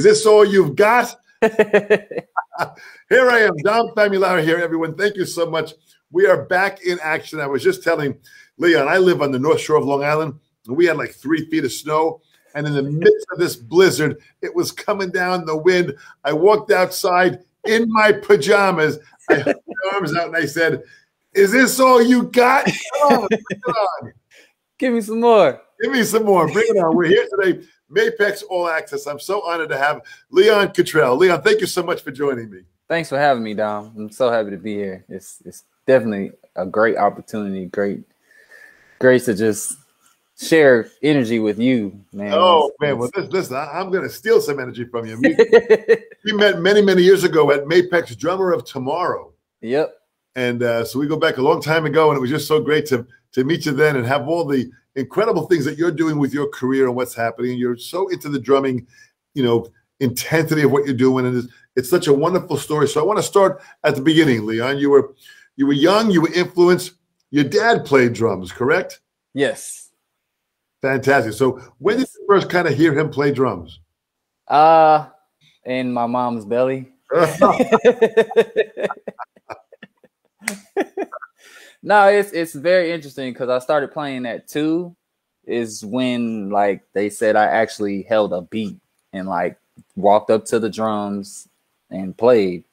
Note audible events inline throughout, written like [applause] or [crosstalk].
Is this all you've got? [laughs] here I am, Dom Famularo here, everyone. Thank you so much. We are back in action. I was just telling Leon, I live on the North Shore of Long Island, and we had like three feet of snow. And in the midst of this blizzard, it was coming down the wind. I walked outside in my pajamas. I held my [laughs] arms out and I said, Is this all you got? Come on, bring on. [laughs] Give me some more. Give me some more. Bring it on. We're here today. Mapex All Access. I'm so honored to have Leon Kittrell. Leon, thank you so much for joining me. Thanks for having me, Dom. I'm so happy to be here. It's it's definitely a great opportunity. Great, great to just share energy with you, man. Oh man, well this, listen, I, am going to steal some energy from you. We, [laughs] we met many, many years ago at Mapex Drummer of Tomorrow, yep. and uh, so we go back a long time ago, and it was just so great to to meet you then and have all the incredible things that you're doing with your career and what's happening. You're so into the drumming, you know, intensity of what you're doing, and it's, it's such a wonderful story. So I want to start at the beginning, Leon. You were you were young, you were influenced. Your dad played drums, correct? Yes. Fantastic. So when did you first kind of hear him play drums? Uh in my mom's belly. [laughs] no, it's it's very interesting because I started playing at two is when like they said I actually held a beat and like walked up to the drums and played.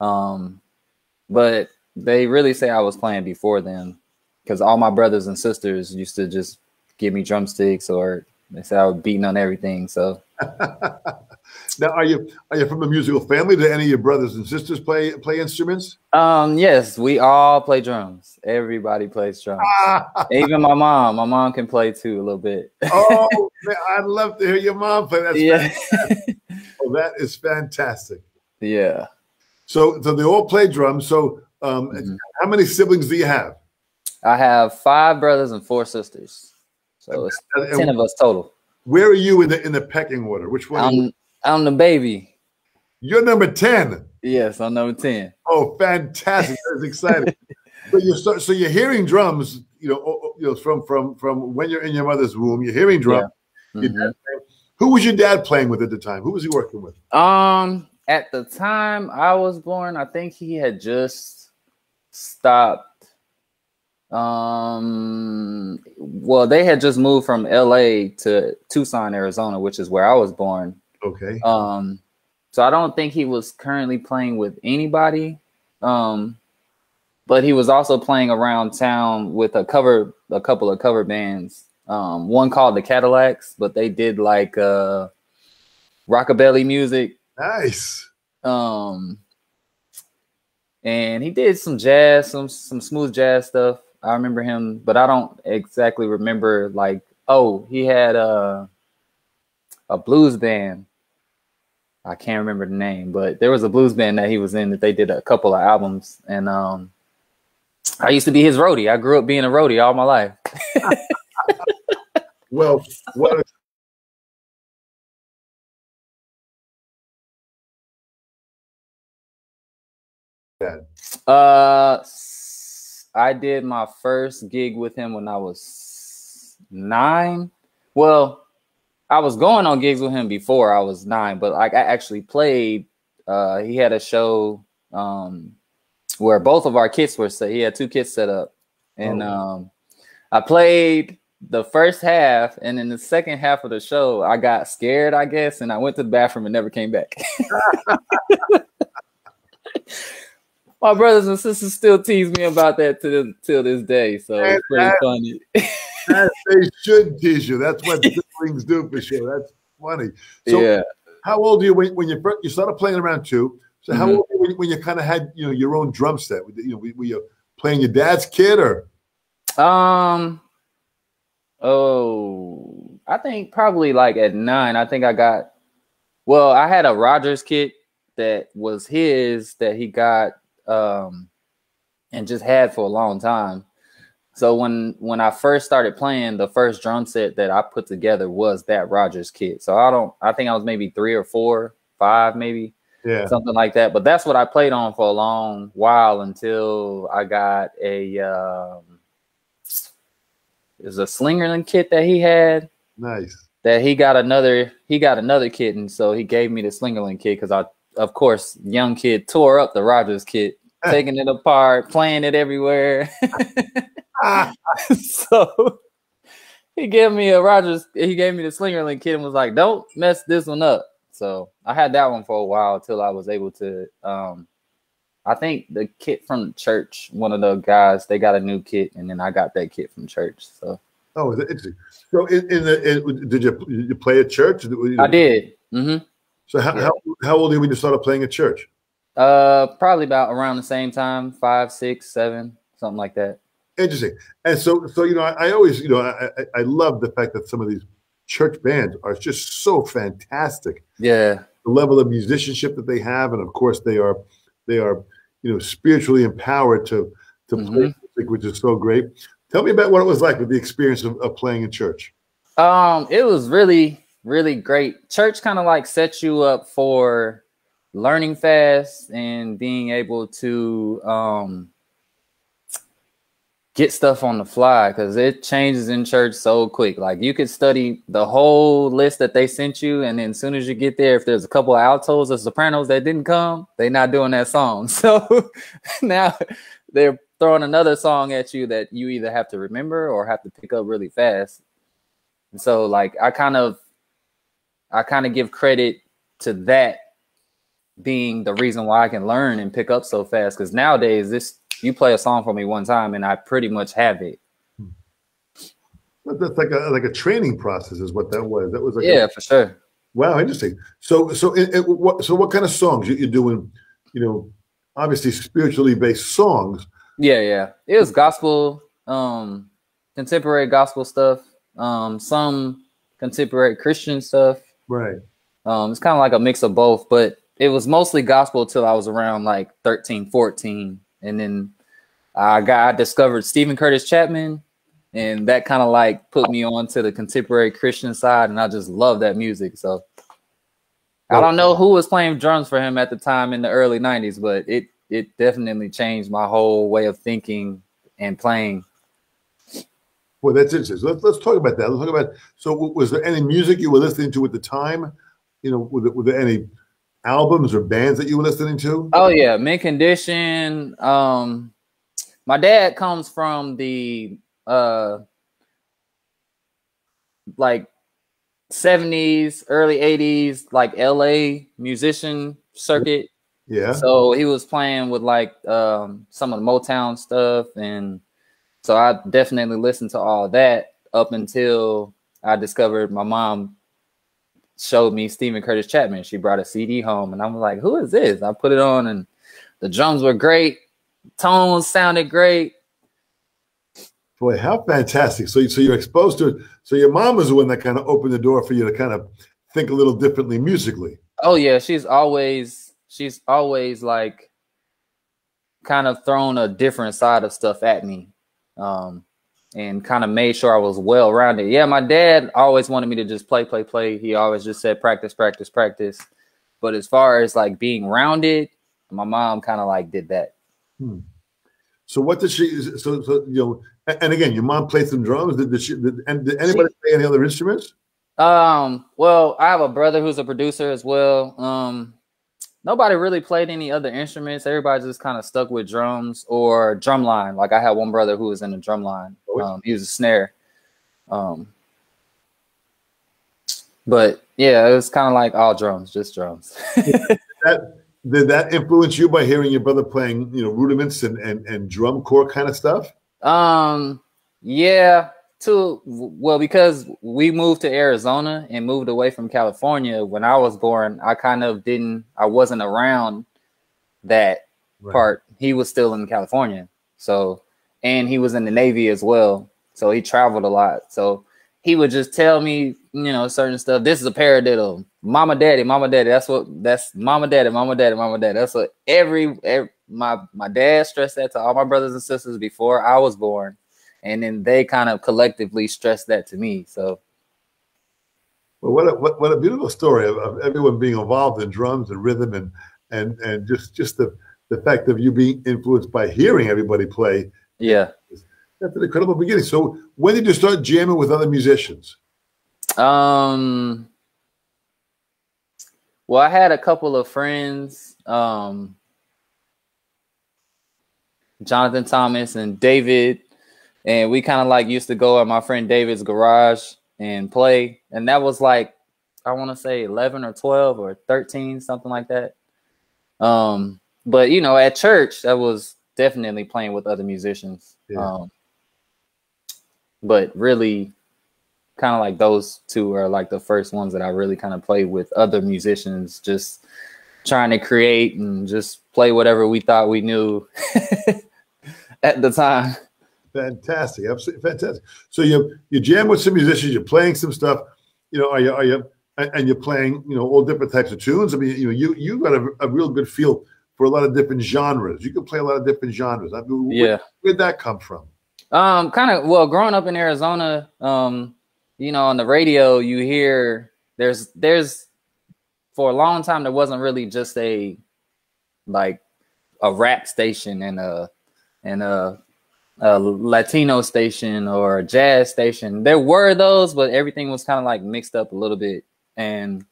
Um but they really say I was playing before then because all my brothers and sisters used to just give me drumsticks or they said I was beating on everything. So now, are you are you from a musical family? Do any of your brothers and sisters play play instruments? Um, yes, we all play drums. Everybody plays drums. [laughs] Even my mom. My mom can play too a little bit. [laughs] oh, man, I'd love to hear your mom play. That's yeah. Oh, that is fantastic. yeah. So, so they all play drums. So, um, Mhm. how many siblings do you have? I have five brothers and four sisters. So it's And ten of us total. Where are you in the in the pecking order? Which one? I'm I'm the baby. You're number ten. Yes, I'm number 10. Oh, fantastic! That's exciting. [laughs] so you start. So you're hearing drums. You know, you know, from from from when you're in your mother's womb. You're hearing drums. Your Mhm. dad. Who was your dad playing with at the time? Who was he working with? Um, at the time I was born, I think he had just stopped. Um, well, they had just moved from LA to Tucson, Arizona, which is where I was born. Okay. Um, so I don't think he was currently playing with anybody. Um, but he was also playing around town with a cover, a couple of cover bands. Um, one called the Cadillacs, but they did like uh rockabilly music. Nice. Um, and he did some jazz, some some smooth jazz stuff. I remember him, but I don't exactly remember like oh, he had a a blues band. I can't remember the name, but there was a blues band that he was in that they did a couple of albums and um I used to be his roadie. I grew up being a roadie all my life. [laughs] Well, what? Uh, I did my first gig with him when I was nine. Well, I was going on gigs with him before I was nine, but like I actually played. Uh, he had a show um where both of our kits were set. He had two kits set up, and Oh. um, I played the first half, and in the second half of the show, I got scared, I guess, and I went to the bathroom and never came back. [laughs] [laughs] My brothers and sisters still tease me about that to this, till this day, so it's pretty that- funny. That, [laughs] they should tease you. That's what siblings [laughs] do for sure. That's funny. So, yeah, how old are you when, when you you started playing around two? So, how Mhm. old were you when, you kind of had you know your own drum set? You know, were were you playing your dad's kid or? Um. Oh, I think probably like at nine. I think I got. Well, I had a Rogers kit that was his that he got um, and just had for a long time. So when when I first started playing, the first drum set that I put together was that Rogers kit. So I don't. I think I was maybe three or four, five, maybe Yeah. something like that. But that's what I played on for a long while until I got a um it was a Slingerland kit that he had. Nice. that he got another he got another kit, and so he gave me the Slingerland kit because I, of course, young kid tore up the Rogers kit, taking it apart, playing it everywhere. [laughs] so he gave me a Rogers. He gave me the Slingerland kit and was like, "Don't mess this one up." So I had that one for a while until I was able to. Um, I think the kit from church, one of the guys, they got a new kit, and then I got that kit from church. So. Oh, interesting. So, in, in the in, did you did you play at church? I did. Mm-hmm. So, how, yeah. how how old are you when you started playing at church? Uh, probably about around the same time, five, six, seven, something like that. Interesting. And so, so you know, I, I always, you know, I, I, I love the fact that some of these church bands are just so fantastic. Yeah. The level of musicianship that they have, and of course, they are they are you know spiritually empowered to to mm-hmm. play music, which is so great. Tell me about what it was like with the experience of, of playing in church. Um, it was really, really great. Church kind of like sets you up for learning fast and being able to um get stuff on the fly because it changes in church so quick. Like you could study the whole list that they sent you, and then as soon as you get there, if there's a couple of altos or sopranos that didn't come, they're not doing that song. [laughs] So now they're throwing another song at you that you either have to remember or have to pick up really fast. And so like I kind of I kind of give credit to that being the reason why I can learn and pick up so fast. Because nowadays this you play a song for me one time and I pretty much have it. But that's like a like a training process, is what that was. That was like yeah, a, for sure. Wow, interesting. So so it, it, what so what kind of songs you, you're doing? You know, obviously spiritually based songs. Yeah, yeah. It was gospel, um, contemporary gospel stuff, um, some contemporary Christian stuff. Right. Um, it's kind of like a mix of both, but it was mostly gospel till I was around like 13, 14 and then I got I discovered Steven Curtis Chapman, and that kind of like put me on to the contemporary Christian side, and I just love that music. So I don't know who was playing drums for him at the time in the early '90s, but it it definitely changed my whole way of thinking and playing. Well, that's interesting. let's let's talk about that. Let's talk about. So, was there any music you were listening to at the time? You know, were there, were there any albums or bands that you were listening to? Oh yeah, Mint Condition. Um, my dad comes from the uh, like 70s, early 80s, like LA musician circuit. Yeah. So he was playing with like um, some of the Motown stuff, and so I definitely listened to all that up until I discovered my mom showed me Steven Curtis Chapman. She brought a CD home, and I was like, "Who is this?" I put it on, and the drums were great, tones sounded great. Boy, how fantastic! So, so you're exposed to it. So your mom was the one that kind of opened the door for you to kind of think a little differently musically. Oh yeah, she's always she's always like kind of thrown a different side of stuff at me. Um, and kind of made sure I was well rounded. Yeah, my dad always wanted me to just play, play, play. He always just said practice, practice, practice. But as far as like being rounded, my mom kind of like did that. Hmm. So what did she? So, so you know, and again, your mom played some drums. Did, did she? Did, and did anybody she, play any other instruments? Um. Well, I have a brother who's a producer as well. Um nobody really played any other instruments. Everybody just kind of stuck with drums or drum line. Like I had one brother who was in the drum line. Oh, um, he was a snare. Um, but yeah, it was kind of like all drums, just drums. [laughs] that, did that influence you by hearing your brother playing, you know, rudiments and, and, and drum corps kind of stuff? Um, yeah, to well because we moved to Arizona and moved away from California when I was born I kind of didn't I wasn't around that right. part. He was still in California. So and he was in the Navy as well. So he traveled a lot. So he would just tell me you know certain stuff. This is a paradiddle. Mama daddy mama daddy. That's what that's mama daddy mama daddy mama daddy. That's what every, every my my dad stressed that to all my brothers and sisters before I was born and then they kind of collectively stressed that to me. So, well, what a, what, what a beautiful story of, of, everyone being involved in drums and rhythm and and and just just the the fact of you being influenced by hearing everybody play. Yeah, that's an incredible beginning. So, when did you start jamming with other musicians? Um. Well, I had a couple of friends, um, Jonathan Thomas and David, and we kind of like used to go at my friend David's garage and play, and that was like I want to say eleven or twelve or thirteen, something like that. Um, but you know, at church, that was definitely playing with other musicians. Yeah. Um, but really, kind of like those two are like the first ones that I really kind of played with other musicians, just trying to create and just play whatever we thought we knew [laughs] at the time. Fantastic, absolutely fantastic. So you you jam with some musicians, you're playing some stuff. You know, are you are you and you're playing you know all different types of tunes. I mean, you know, you you got a, a real good feel for a lot of different genres. You can play a lot of different genres. I mean, yeah, where, where'd that come from? Um, kind of well, growing up in Arizona, um, you know, on the radio, you hear there's there's for a long time there wasn't really just a like a rap station and a and a, a Latino station or a jazz station. There were those, but everything was kind of like mixed up a little bit. And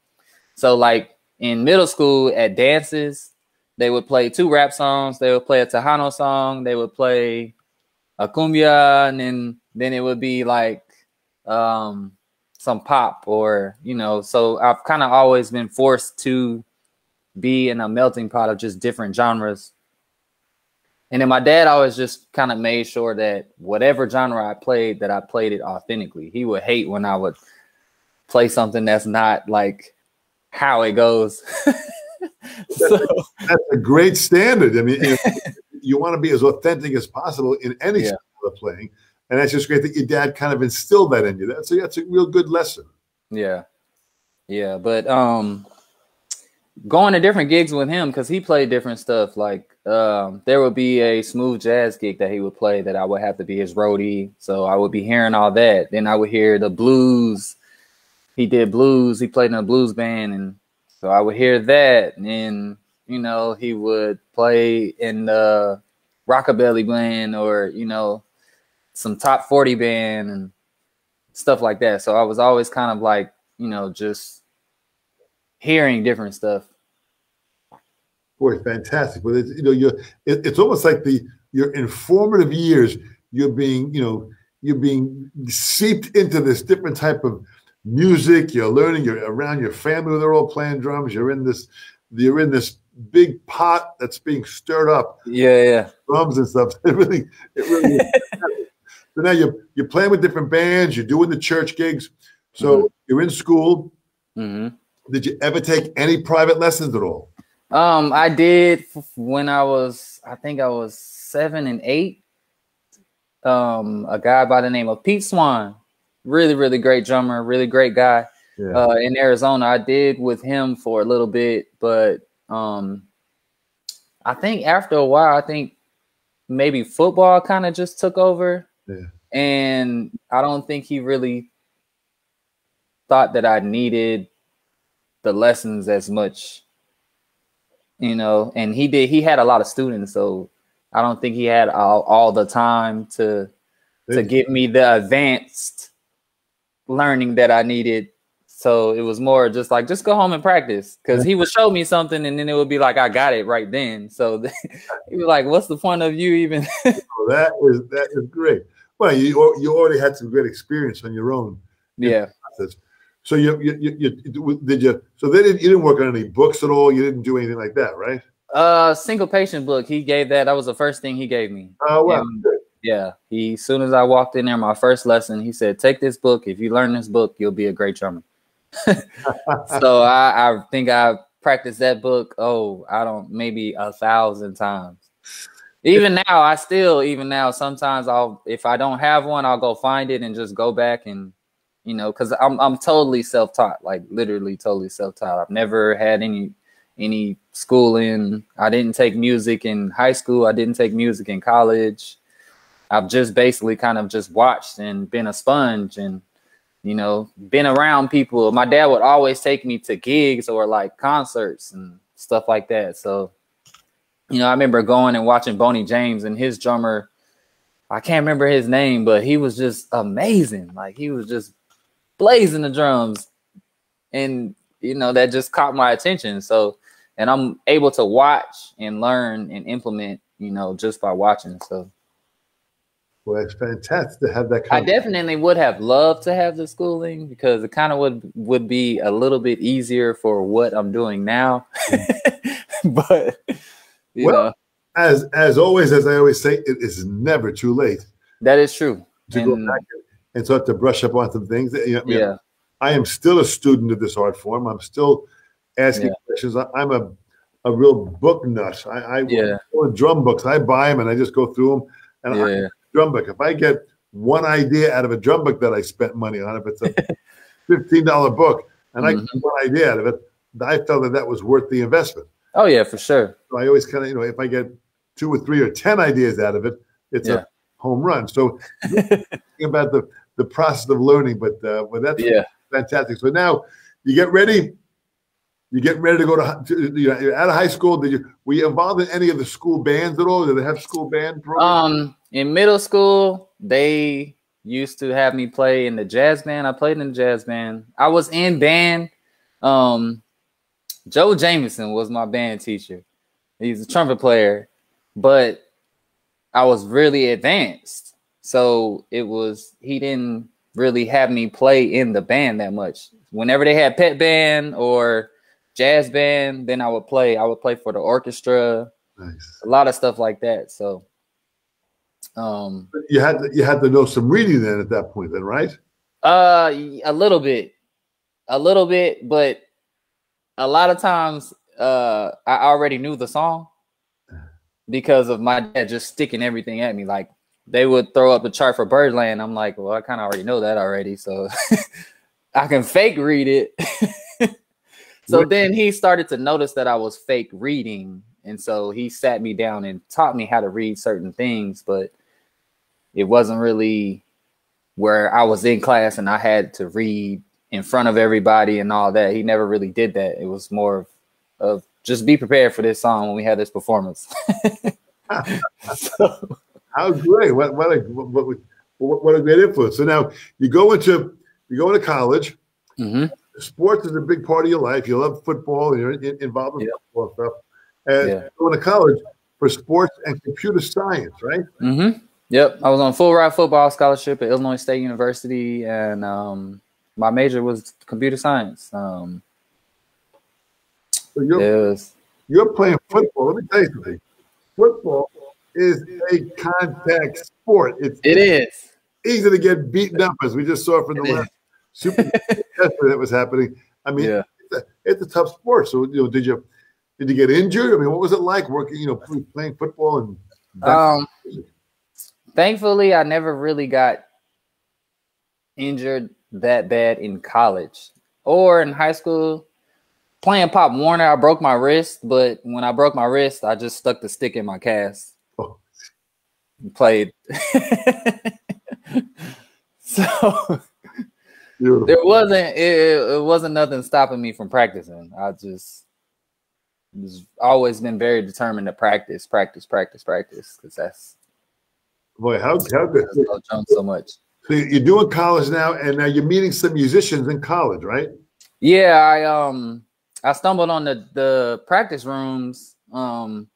so like in middle school at dances, they would play two rap songs. They would play a Tejano song. They would play a cumbia, and then then it would be like um, some pop or you know. So I've kind of always been forced to be in a melting pot of just different genres. And then my dad always just kind of made sure that whatever genre I played, that I played it authentically. He would hate when I would play something that's not like how it goes. [laughs] so, that's a great standard. I mean, you, know, you, want to be as authentic as possible in any yeah. style of playing, and that's just great that your dad kind of instilled that in you. That's a, that's a real good lesson. Yeah, yeah, but um, going to different gigs with him because he played different stuff. Like um, there would be a smooth jazz gig that he would play that I would have to be his roadie, so I would be hearing all that. Then I would hear the blues. He did blues. He played in a blues band, and so I would hear that, and you know, he would play in the rockabilly band or you know, some top forty band and stuff like that. So I was always kind of like, you know, just hearing different stuff. Boy, fantastic! But it's, you know, you're it, it's almost like the your informative years. You're being, you know, you're being seeped into this different type of music. You're learning. You're around your family. They're all playing drums. You're in this. You're in this big pot that's being stirred up. Yeah, yeah. Drums and stuff. [laughs] It really, it really. so now you're you're playing with different bands. You're doing the church gigs. So mm-hmm. you're in school. Mm-hmm. Did you ever take any private lessons at all? Um, I did when I was, I think I was seven and eight. Um, a guy by the name of Pete Swan really, really great drummer, really great guy. Yeah. Uh, in Arizona, I did with him for a little bit, but um, I think after a while, I think maybe football kind of just took over. Yeah. And I don't think he really thought that I needed the lessons as much, you know. And he did. He had a lot of students, so I don't think he had all, all the time to to give me the advanced learning that I needed. So it was more just like just go home and practice because he would show me something and then it would be like I got it right then. So [laughs] he was like, "What's the point of you even?" [laughs] Oh, that is that is great. Well, you you already had some great experience on your own. Yeah. So you, you, you, you, did you? So they didn't. You didn't work on any books at all. You didn't do anything like that, right? Uh, Syncopation book. He gave that. That was the first thing he gave me. Oh wow. And, yeah, he as soon as I walked in there, my first lesson, he said, "Take this book. If you learn this book, you'll be a great drummer." [laughs] so I, I think I practiced that book. Oh, I don't maybe a thousand times. Even now, I still even now sometimes I'll if I don't have one, I'll go find it and just go back and you know because I'm I'm totally self taught, like literally totally self taught. I've never had any any schooling. I didn't take music in high school. I didn't take music in college. I've just basically kind of just watched and been a sponge and you know been around people. My dad would always take me to gigs or like concerts and stuff like that. So you know, I remember going and watching Boney James and his drummer. I can't remember his name, but he was just amazing. Like he was just blazing the drums, and you know that just caught my attention. So, and I'm able to watch and learn and implement, you know, just by watching. So, well, it's fantastic to have that. I definitely would have loved to have the schooling because it kind of would would be a little bit easier for what I'm doing now. [laughs] but you well, know, as as always, as I always say, it is never too late. That is true. To and, go back and start to brush up on some things. You know, yeah. I am still a student of this art form. I'm still asking yeah. questions. I, am a a real book nut. I, I yeah. drum books. I buy them and I just go through them. And yeah. I, drum book. If I get one idea out of a drum book that I spent money on, if it's a [laughs] fifteen dollar book, and mm-hmm. I get one idea out of it, I felt that that was worth the investment. Oh yeah, for sure. So I always kind of you know if I get two or three or ten ideas out of it, it's yeah. a home run. So [laughs] about the the process of learning, but uh, but that's yeah. fantastic. So now you get ready. You get ready to go to, to you know, out of high school. Did you were you involved in any of the school bands at all? Did they have school band programs? Um, in middle school, they used to have me play in the jazz band. I played in the jazz band. I was in band. Um, Joe Jameson was my band teacher. He's a trumpet player, but I was really advanced. So it was he didn't really have me play in the band that much. Whenever they had pep band or jazz band, then I would play. I would play for the orchestra. Nice. A lot of stuff like that. So um you had to, you had to know some reading then at that point then, right? Uh a little bit. A little bit, but a lot of times uh I already knew the song because of my dad just sticking everything at me. Like they would throw up a chart for Birdland. I'm like, well, I kind of already know that already, so [laughs] I can fake read it. [laughs] so then he started to notice that I was fake reading, and so he sat me down and taught me how to read certain things, but it wasn't really where I was in class and I had to read in front of everybody and all that. He never really did that. It was more of, of just be prepared for this song when we have this performance. so, [laughs] How great! What what a what, what, what, a great influence. So now you go into you go into college. Mm-hmm. Sports is a big part of your life. You love football and you're in, involved in yeah. football stuff. And yeah. going to college for sports and computer science, right? Mm-hmm. Yep, I was on full ride football scholarship at Illinois State University, and um, my major was computer science. Um, so you're, was, you're playing football. Let me tell you something. Football is a contact sport. It's it is easy to get beaten up, as we just saw from the last super [laughs] that was happening. I mean, yeah. it's, a, it's, a, tough sport. So, you know, did you did you get injured? I mean, what was it like working? You know, playing football and. Um, thankfully, I never really got injured that bad in college or in high school. Playing Pop Warner, I broke my wrist, but when I broke my wrist, I just stuck the stick in my cast. Oh. Played. [laughs] so Beautiful. there wasn't it, it wasn't nothing stopping me from practicing. I just was always been very determined to practice, practice, practice, practice, because that's boy how how good so much. So you're doing college now, and now you're meeting some musicians in college, right? Yeah, I um I stumbled on the the practice rooms um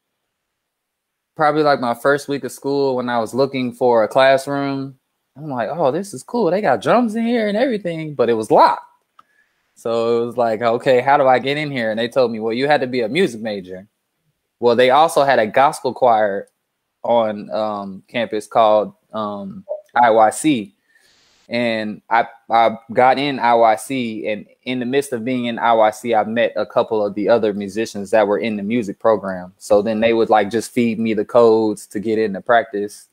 probably like my first week of school when I was looking for a classroom. I'm like, oh, this is cool. They got drums in here and everything, but it was locked. So it was like, okay, how do I get in here? And they told me, well, you had to be a music major. Well, they also had a gospel choir on um, campus called um, IYC and I I got in IYC, and in the midst of being in IYC, I met a couple of the other musicians that were in the music program. So then they would like just feed me the codes to get into practice.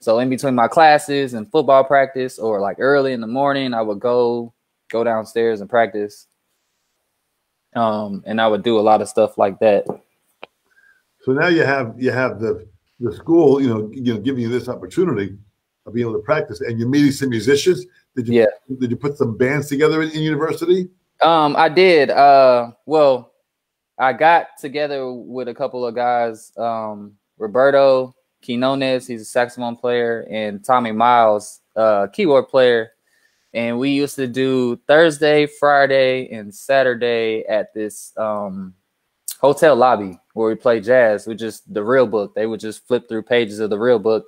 So in between my classes and football practice, or like early in the morning, I would go go downstairs and practice. Um, and I would do a lot of stuff like that. So now you have you have the the school, you know, you know, giving you this opportunity of being able to practice. And you're meeting some musicians. Did you? Yeah. Did you put some bands together in, in university? Um, I did. Uh, well, I got together with a couple of guys. Um, Roberto Quinones, he's a saxophone player, and Tommy Miles, uh, keyboard player. and we used to do Thursday, Friday, and Saturday at this um, hotel lobby where we play jazz with just the real book. They would just flip through pages of the real book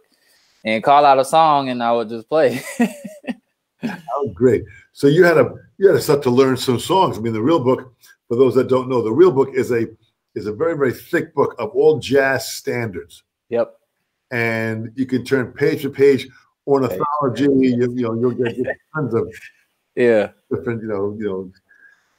and call out a song, and I would just play. [laughs] oh, great! So you had a you had to start to learn some songs. I mean, the real book. For those that don't know, the real book is a is a very very thick book of all jazz standards. Yep. And you can turn page to page ornithology. You, you know, you'll get tons of yeah different. You know, you know,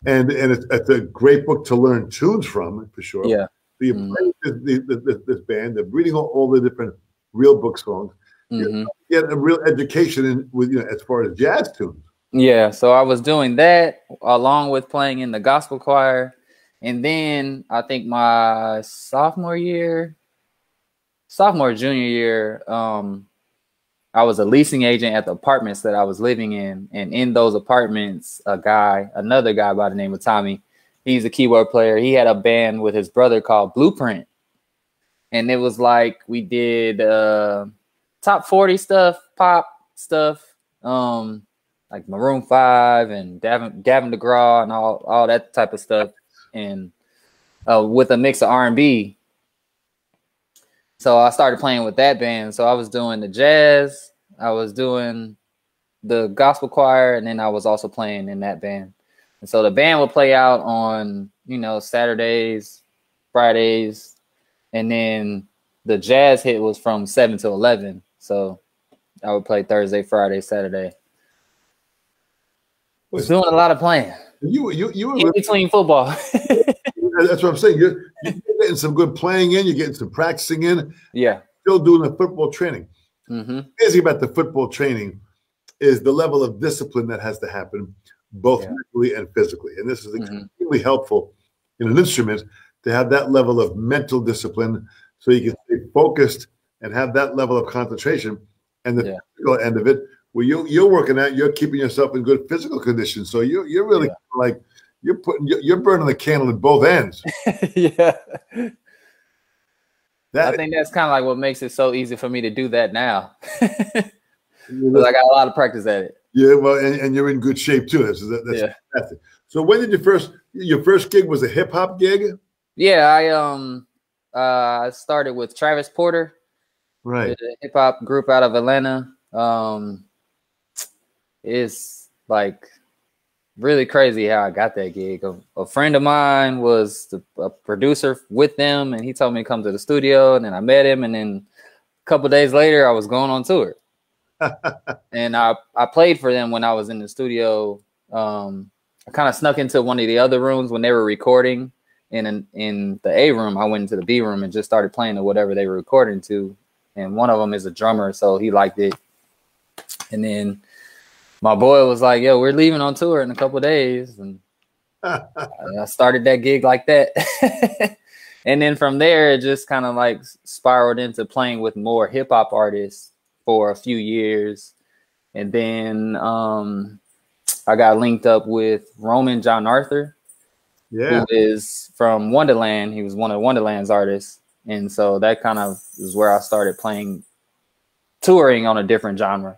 and and it's, it's a great book to learn tunes from for sure. Yeah. So you mm-hmm. play this, this, this, this band. They're reading all, all the different real book songs. Mhm. Get a real education in with you know as far as jazz tunes. Yeah, so I was doing that along with playing in the gospel choir. And then I think my sophomore year, sophomore, junior year, um, I was a leasing agent at the apartments that I was living in. And in those apartments, a guy, another guy by the name of Tommy, he's a keyboard player. He had a band with his brother called Blueprint. And it was like we did uh, top 40 stuff, pop stuff. Um, like Maroon Five and Gavin Gavin DeGraw and all all that type of stuff, and uh, with a mix of R and B. So I started playing with that band. So I was doing the jazz, I was doing the gospel choir, and then I was also playing in that band. And so the band would play out on you know Saturdays, Fridays, and then the jazz hit was from seven to eleven. So I would play Thursday, Friday, Saturday. Was doing a lot of playing You you you were in between football. [laughs] that's what I'm saying. You're, you're getting some good playing in. You're getting some practicing in. yeah. Still doing the football training. Mm-hmm. Amazing about the football training is the level of discipline that has to happen, both Yeah. mentally and physically. And this is Mhm. extremely helpful in an instrument to have that level of mental discipline, so you can stay focused and have that level of concentration. And the Yeah. physical end of it, where you you're working at, you're keeping yourself in good physical condition. So you're you're really Yeah. like you're putting you're burning the candle at both ends. [laughs] yeah. That I think that's kind of like what makes it so easy for me to do that now. Because [laughs] I got a lot of practice at it. yeah, well, and, and you're in good shape too. That's, that's Yeah. fantastic. So when did you first your first gig was a hip hop gig? Yeah, I um uh I started with Travis Porter, Right. hip hop group out of Atlanta. Um it's like really crazy how I got that gig. A, a friend of mine was the, a producer with them, and he told me to come to the studio, and then I met him, and then a couple days later, I was going on tour, [laughs] and I I played for them when I was in the studio. Um, I kind of snuck into one of the other rooms when they were recording. In an, in the A room, I went into the B room and just started playing to whatever they were recording to. And one of them is a drummer, so he liked it. And then my boy was like, "Yo, we're leaving on tour in a couple days," and [laughs] I started that gig like that. [laughs] and then from there, it just kind of like spiraled into playing with more hip hop artists for a few years, and then um, I got linked up with Roman GianArthur, yeah. who is from Wondaland. He was one of Wondaland's artists, and so that kind of is where I started playing, touring on a different genre.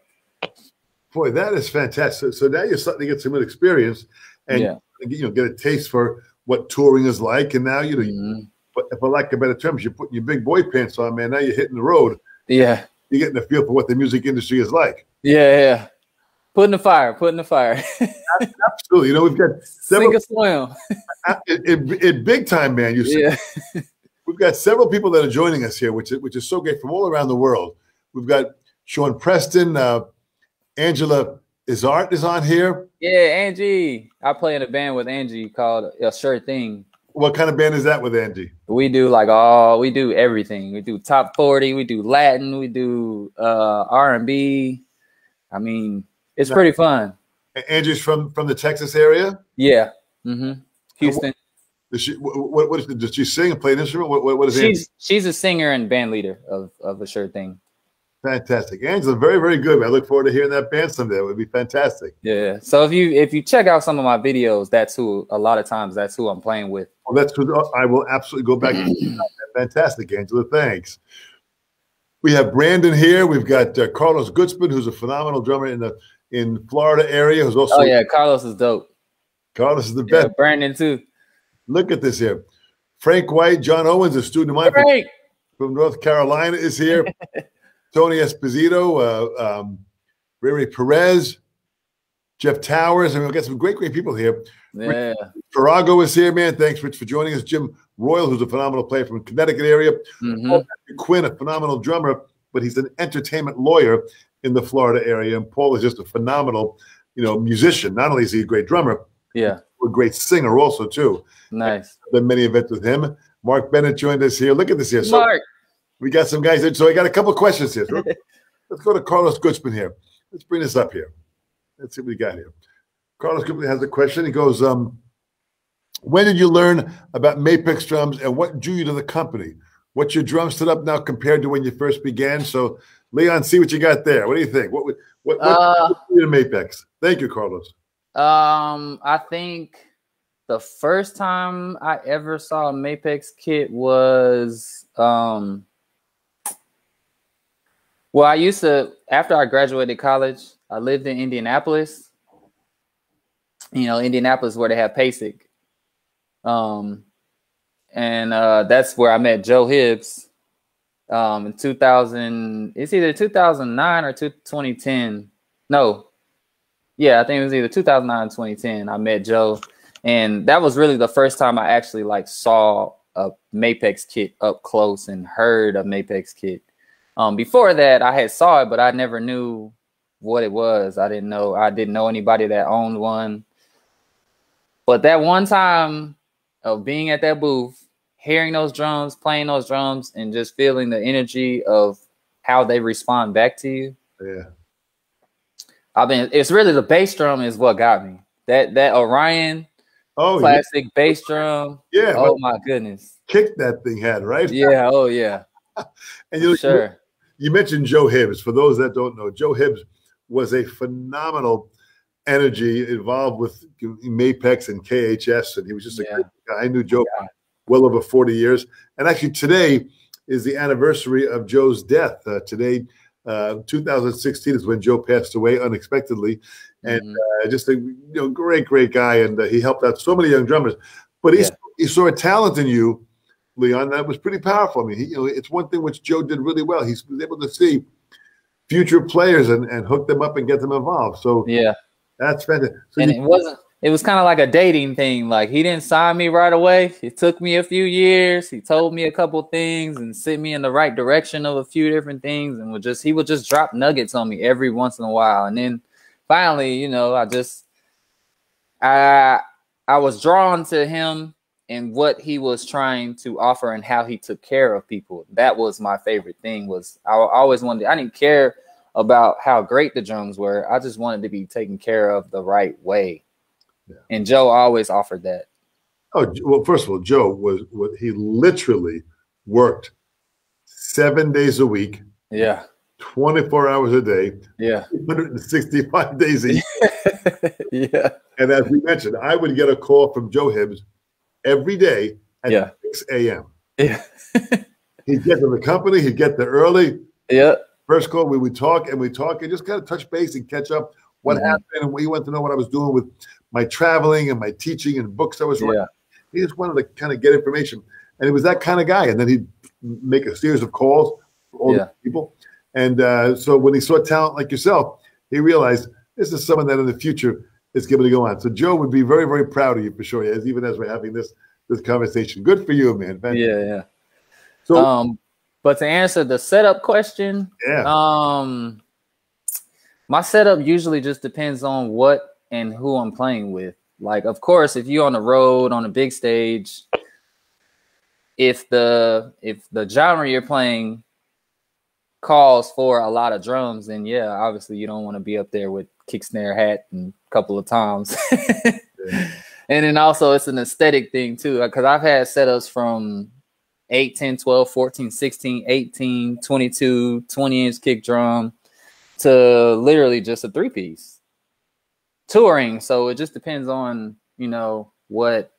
Boy, that is fantastic. So now you're starting to get some good experience and yeah, you know get a taste for what touring is like. And now you know, Mhm. but for lack of better terms, you're putting your big boy pants on, man. Now you're hitting the road. yeah, You're getting a feel for what the music industry is like. yeah, yeah. Putting the fire, putting the fire. Absolutely. You know, we've got [laughs] several Sink or swim. in, in- in big time, man. You see, Yeah. We've got several people that are joining us here, which is which is so great from all around the world. We've got Sean Preston, uh, Angela Izart is on here. Yeah, Angie. I play in a band with Angie called A Sure Thing. What kind of band is that with Angie? We do like all we do everything. We do top 40, we do Latin, we do uh R&B. I mean, it's pretty fun. Angie's from from the Texas area. Yeah. hmm Houston. Does she what, what, what is, does she sing and play an instrument? What, what, what is? She's she's a singer and band leader of of A Sure Thing. Fantastic. Angela, very, very good. I look forward to hearing that band someday. It would be fantastic. Yeah. So if you if you check out some of my videos, that's who a lot of times that's who I'm playing with. Well, that's good. I will absolutely go back. Fantastic, Angela. Thanks. We have Brandon here. We've got uh, Carlos Gutzman, who's a phenomenal drummer in the in Florida area who's also Oh yeah, Carlos is dope. Carlos is the Yeah, best. Brandon too. Look at this here. Frank White, John Owens, a student of mine from, Frank. from North Carolina, is here. [laughs] Tony Esposito, uh, um, Ray Perez, Jeff Towers, and we've got some great, great people here. Yeah. Farago is here, man. Thanks, Rich, for joining us. Jim Royal, who's a phenomenal player from Connecticut area. Mhm. Quinn, a phenomenal drummer, but he's an entertainment lawyer in the Florida area. And Paul is just a phenomenal, you know, musician. Not only is he a great drummer, Yeah. A great singer also too. Nice. Done many events with him. Mark Bennett joined us here. Look at this here. So Mark. we got some guys. in- So I got a couple questions here. So [laughs] let's go to Carlos Gutzman here. Let's bring this up here. Let's see what we got here. Carlos Gutzman has a question. He goes, um, when did you learn about Mapex drums and what drew you to the company? What's your drum setup now compared to when you first began? So, Leon, see what you got there. What do you think? What what what, what Uh, to Mapex? Thank you, Carlos. Um, I think the first time I ever saw a Mapex kit was um well, I used to after I graduated college, I lived in Indianapolis. You know, Indianapolis where they have PASIC. Um and uh that's where I met Joe Hibbs um in 2000 it's either 2009 or 2010 no yeah, I think it was either 2009 or 2010. I met Joe, and that was really the first time I actually like saw a Mapex kit up close and heard a Mapex kit. Um, before that, I had saw it, but I never knew what it was. I didn't know. I didn't know anybody that owned one. But that one time of being at that booth, hearing those drums, playing those drums, and just feeling the energy of how they respond back to you. Yeah. I mean, it's really the bass drum is what got me. That that Orion Oh, yeah. classic bass drum. yeah. Oh my goodness. kick that thing had, right? Yeah. Oh yeah. [laughs] And you, Sure. you mentioned Joe Hibbs. For those that don't know, Joe Hibbs was a phenomenal energy involved with Mapex and KHS, and he was just a Yeah. great guy. I knew Joe for well over 40 years. And actually, today is the anniversary of Joe's death. Uh, today, uh, 2016 is when Joe passed away unexpectedly. And Mhm. uh, just a you know great, great guy, and uh, he helped out so many young drummers. But he Yeah. he saw a talent in you, Leon, that was pretty powerful. I mean, he, you know, it's one thing which Joe did really well. He was able to see future players and, and hook them up and get them involved. So yeah. that's fantastic. So And you- it wasn't. It was kind of like a dating thing. Like he didn't sign me right away. It took me a few years. He told me a couple things and sent me in the right direction of a few different things, and would just he would just drop nuggets on me every once in a while. And then finally, you know, I just I I was drawn to him and what he was trying to offer and how he took care of people. That was my favorite thing. Was I always wanted. I didn't care about how great the drums were. I just wanted to be taken care of the right way. Yeah. And Joe always offered that. oh well, first of all, Joe was, was he literally worked seven days a week, Yeah. 24 hours a day, Yeah. 165 [laughs] days a year. [laughs] yeah. And as we mentioned, I would get a call from Joe Hibbs every day at Yeah. 6 a.m. Yeah. [laughs] He'd get to the company, he'd get there early. Yeah. First call, we would talk and we talk and just kind of touch base and catch up what Mhm. happened. And he wanted to know what I was doing with my traveling and my teaching and books I was writing. Yeah. He just wanted to kind of get information. And he was that kind of guy. And then he'd make a series of calls for all Yeah. the people. And uh, so when he saw talent like yourself, he realized this is someone that in the future is going to go on. So Joe would be very, very proud of you for sure, as even as we're having this this conversation. Good for you, man. Fantastic. Yeah. Yeah. So Um, but to answer the setup question, yeah, um, my setup usually just depends on what and who I'm playing with. Like, of course, if you're on the road on a big stage, if the if the genre you're playing calls for a lot of drums, then yeah, obviously you don't want to be up there with kick snare hat and a couple of times. [laughs] And then also it's an aesthetic thing too, because I've had setups from 8, 10, 12, 14, 16, 18, 22, 20 inch kick drum to literally just a three piece touring. So it just depends on, you know, what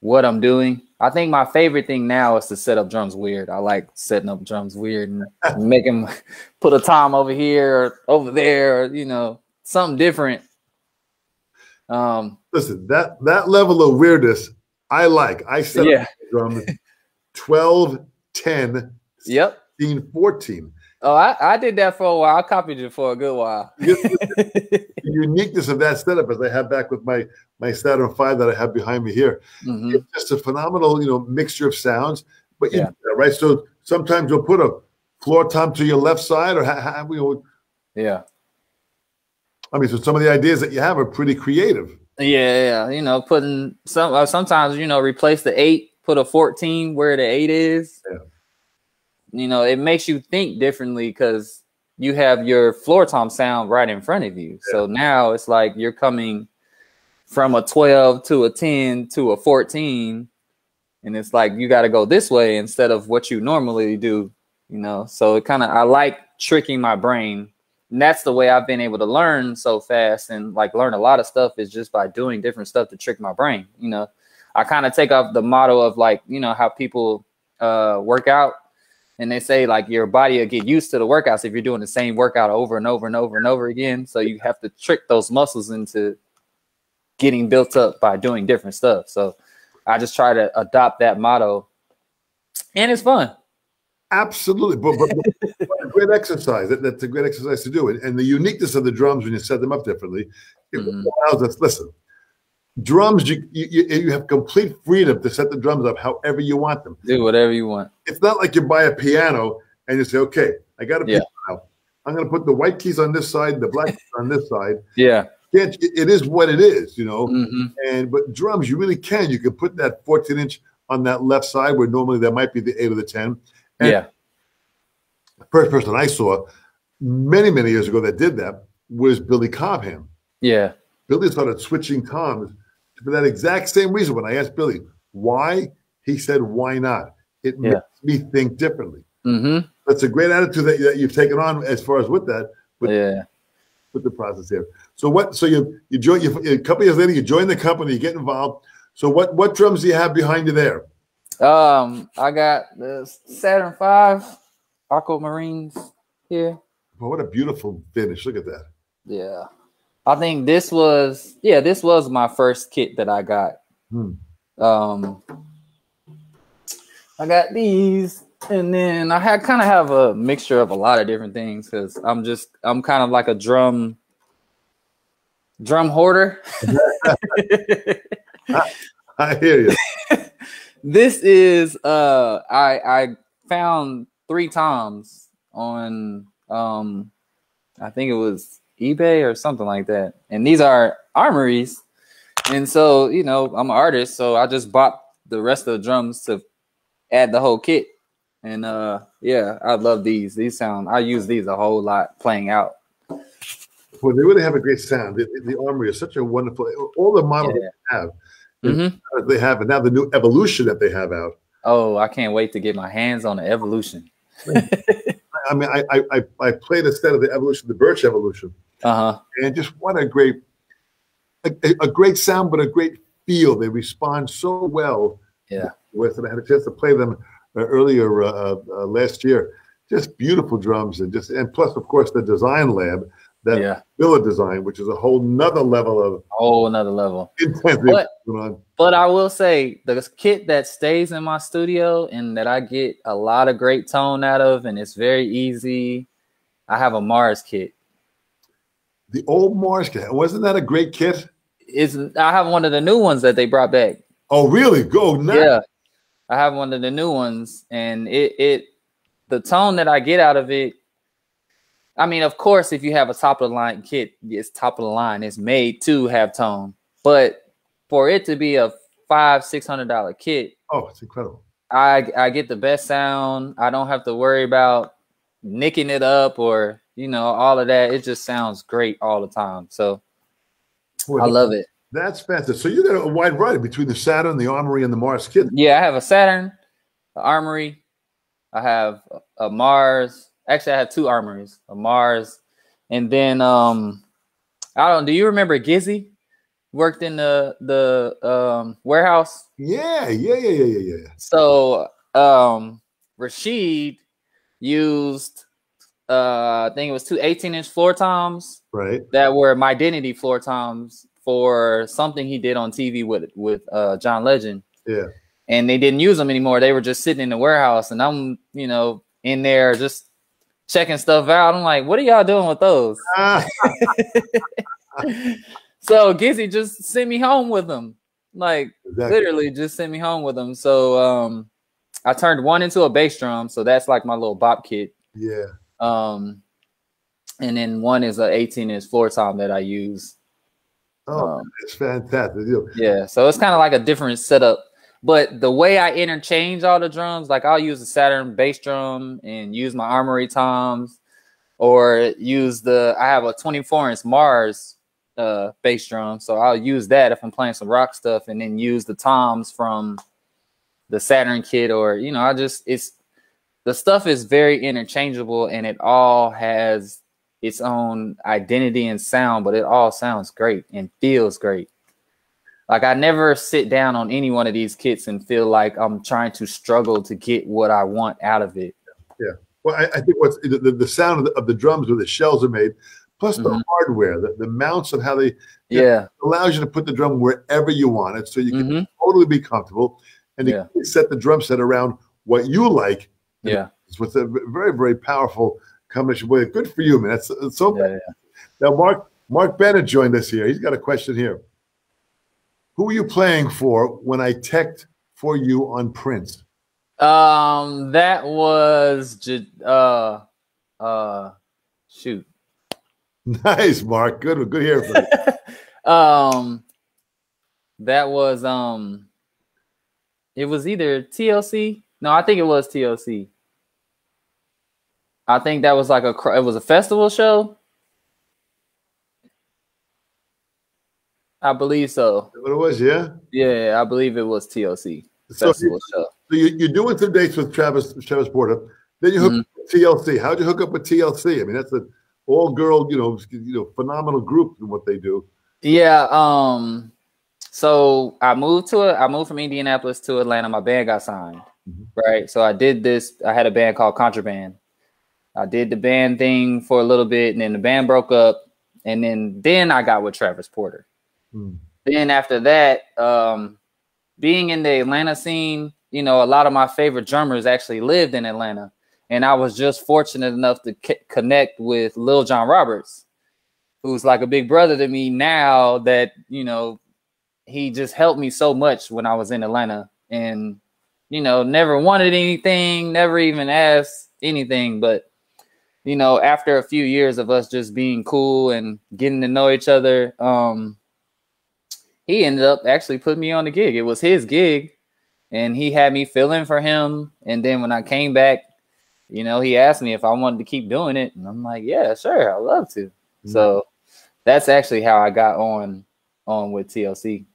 what I'm doing. I think my favorite thing now is to set up drums weird. I like setting up drums weird and [laughs] make them put a tom over here or over there, or, you know, something different. Um, listen, that that level of weirdness I like. I set Yeah. up drums 12, 10, [laughs] yep. 16, 14. Oh, I, I did that for a while. I copied it for a good while. [laughs] [laughs] The uniqueness of that setup, as I have back with my my Saturn V that I have behind me here, Mhm. it's just a phenomenal, you know, mixture of sounds. But Yeah. right, so sometimes you'll put a floor tom to your left side, or ha- ha- you know, Yeah. I mean, so some of the ideas that you have are pretty creative. Yeah, yeah, you know, putting some uh, sometimes you know replace the eight, put a fourteen where the eight is. Yeah. You know, it makes you think differently because you have your floor tom sound right in front of you. So now it's like you're coming from a twelve to a ten to a fourteen, and it's like you got to go this way instead of what you normally do. You know, so it kind of I like tricking my brain and that's the way I've been able to learn so fast and like learn a lot of stuff is just by doing different stuff to trick my brain. You know, I kind of take off the motto of like, you know, how people uh work out and they say like your body will get used to the workouts if you're doing the same workout over and over and over and over again. So you have to trick those muscles into getting built up by doing different stuff. So I just try to adopt that motto and it's fun. Absolutely, but, but, but a great exercise. That, that's a great exercise to do, and, and the uniqueness of the drums when you set them up differently, it Mhm. allows us. Listen, drums, you, you you have complete freedom to set the drums up however you want them. Do whatever you want. It's not like you buy a piano and you say, "Okay, I got a Yeah. piano. I'm going to put the white keys on this side, the black keys on this side." Yeah. It it is what it is, you know. hmm And but drums, you really can. You can put that 14 inch on that left side where normally there might be the eight or the 10. And Yeah. the first person I saw many, many years ago that did that was Billy Cobham. Yeah. Billy started switching toms for that exact same reason. When I asked Billy why, he said, "Why not?" It Yeah. makes me think differently. hmm That's a great attitude that, that you've taken on as far as with that, with, Yeah. with the process here. So what? So you you join you a couple years later, you join the company, you get involved. So what what drums do you have behind you there? Um, I got the Saturn Five Aquamarines here. Well, what a beautiful finish! Look at that. Yeah, I think this was yeah this was my first kit that I got. Hmm. Um, I got these, and then I had kind of have a mixture of a lot of different things because I'm just I'm kind of like a drum drum hoarder. [laughs] I hear you. [laughs] this is uh I I found three toms on um I think it was eBay or something like that. And these are armories. And so, you know, I'm an artist, so I just bought the rest of the drums to add the whole kit. And uh yeah, I love these. These sound I use these a whole lot playing out. Well, they really have a great sound. The, the Armory is such a wonderful. All the models Yeah. they have, Mhm. they have, and now the new evolution that they have out. Oh, I can't wait to get my hands on the evolution. [laughs] I mean, I I I, I played a set of the evolution, the Birch Evolution, Uh-huh. and just what a great, a, a- great sound, but a great feel. They respond so well. Yeah. With and I had a chance to play them uh, earlier uh, uh, last year. Just beautiful drums, and just and plus, of course, the design lab that Yeah. Villa design, which is a whole nother level of Whole another level. But- But I will say the kit that stays in my studio and that I get a lot of great tone out of, and it's very easy. I have a Mars kit. The old Mars kit wasn't that a great kit? It's I have one of the new ones that they brought back. Oh, really? Go nuts. Yeah, I have one of the new ones, and it it the tone that I get out of it. I mean, of course, if you have a top of the line kit, it's top of the line. It's made to have tone, but for it to be a five six hundred dollar kit, Oh, it's incredible. I I get the best sound. I don't have to worry about nicking it up or you know all of that. It just sounds great all the time. So Boy, I love it. That's fantastic. So you got a wide variety between the Saturn, the Armory, and the Mars kit. Yeah, I have a Saturn, the Armory. I have a Mars. Actually, I have two armories, a Mars, and then um, I don't. Do you remember Gizzy? worked in the the um, warehouse. Yeah, yeah, yeah, yeah, yeah, yeah. So um, Rashid used uh, I think it was two 18 inch floor toms Right. that were my identity floor toms for something he did on TV with with uh, John Legend. Yeah. and they didn't use them anymore. They were just sitting in the warehouse, and I'm, you know, in there just checking stuff out. I'm like, what are y'all doing with those? [laughs] [laughs] So Gizzy just sent me home with them, like exactly. literally just sent me home with them. So um, I turned one into a bass drum, so that's like my little bop kit. Yeah. Um, and then one is a 18 inch floor tom that I use. Oh, Um, it's fantastic. Yeah, so it's kind of like a different setup. But the way I interchange all the drums, like I'll use the Saturn bass drum and use my Armory toms, or use the I have a 24 inch Mars uh, bass drum, so I'll use that if I'm playing some rock stuff, and then use the toms from the Saturn kit, or you know, I just it's the stuff is very interchangeable, and it all has its own identity and sound, but it all sounds great and feels great. Like I never sit down on any one of these kits and feel like I'm trying to struggle to get what I want out of it. Yeah. Well, I, I think what's the, the, sound of the, of the drums where the shells are made, plus the Mhm. hardware, the, the mounts of how they Yeah. allows you to put the drum wherever you want it, so you can hmm totally be comfortable and you Yeah. set the drum set around what you like. Yeah. It's with a very very powerful combination. Boy, good for you, man. That's, that's so. Yeah. Now, Mark Mark Bennett joined us here. He's got a question here. Who are you playing for when I teched for you on Prince? Um, that was uh uh shoot. [laughs] Nice, Mark. Good, good you. [laughs] um that was um it was either TLC. No, I think it was TLC. I think that was like a it was a festival show. I believe so. what it was, yeah. Yeah, I believe it was TLC So, festival you, show. so you, you're doing some dates with Travis Travis Porter. Then you hook Mhm. up with TLC. How'd you hook up with TLC? I mean, that's an all girl, you know, you know, phenomenal group in what they do. Yeah, um so I moved to it. I moved from Indianapolis to Atlanta. My band got signed. Mhm. Right. So I did this. I had a band called Contraband. I did the band thing for a little bit, and then the band broke up. And then then I got with Travis Porter. Hmm. Then after that, um, being in the Atlanta scene, you know, a lot of my favorite drummers actually lived in Atlanta, and I was just fortunate enough to c- connect with Lil John Roberts, who's like a big brother to me now. That you know, he just helped me so much when I was in Atlanta, and you know, never wanted anything, never even asked anything, but you know, after a few years of us just being cool and getting to know each other, um, he ended up actually putting me on the gig. It was his gig, and he had me filling for him. And then when I came back, you know, he asked me if I wanted to keep doing it, and I'm like, yeah, sure, I'd love to. So that's actually how I got on on with TLC.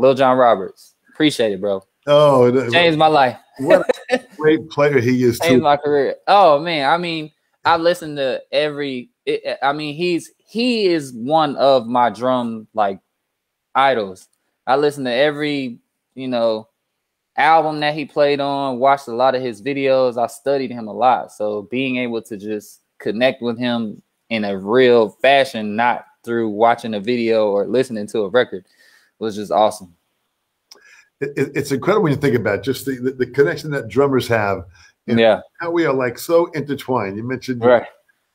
Lil John Roberts, appreciate it, bro. Oh, it- Changed my life, what a [laughs] great player he is changed too. my career. Oh man, I mean, I listen to every. It, I mean, he's he is one of my drum like idols. I listen to every you know album that he played on. Watched a lot of his videos. I studied him a lot. So being able to just connect with him in a real fashion, not through watching a video or listening to a record, was just awesome. It- it- it's incredible when you think about just the, the, the connection that drummers have. and Yeah, How we are like so intertwined. You mentioned right.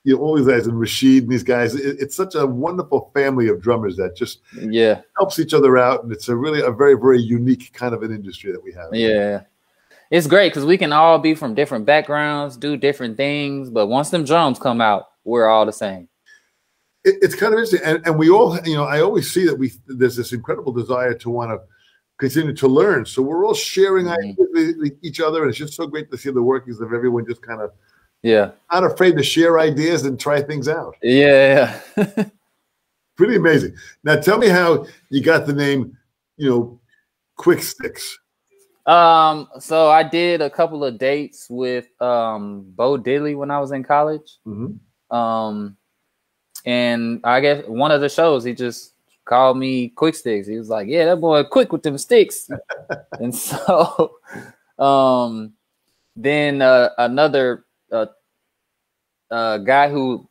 you know, all these guys and Rashid and these guys. It- it's such a wonderful family of drummers that just Yeah, helps each other out, and it's a really a very very unique kind of an industry that we have. yeah. It's great because we can all be from different backgrounds, do different things, but once them drums come out, we're all the same. It, it's kind of interesting, and, and we all, you know, I always see that we there's this incredible desire to want to continue to learn. So we're all sharing Mhm. ideas with- each other, and it's just so great to see the workings of everyone just kind of Yeah, not afraid to share ideas and try things out. yeah. [laughs] Pretty amazing. Now, tell me how you got the name, you know, Quick Sticks. Um, so I did a couple of dates with um Bo Diddley when I was in college. Mhm. Um, and I guess one of the shows he just called me quick sticks. He was like, Yeah, that boy quick with them sticks. [laughs] and so um then uh, another uh, uh, guy who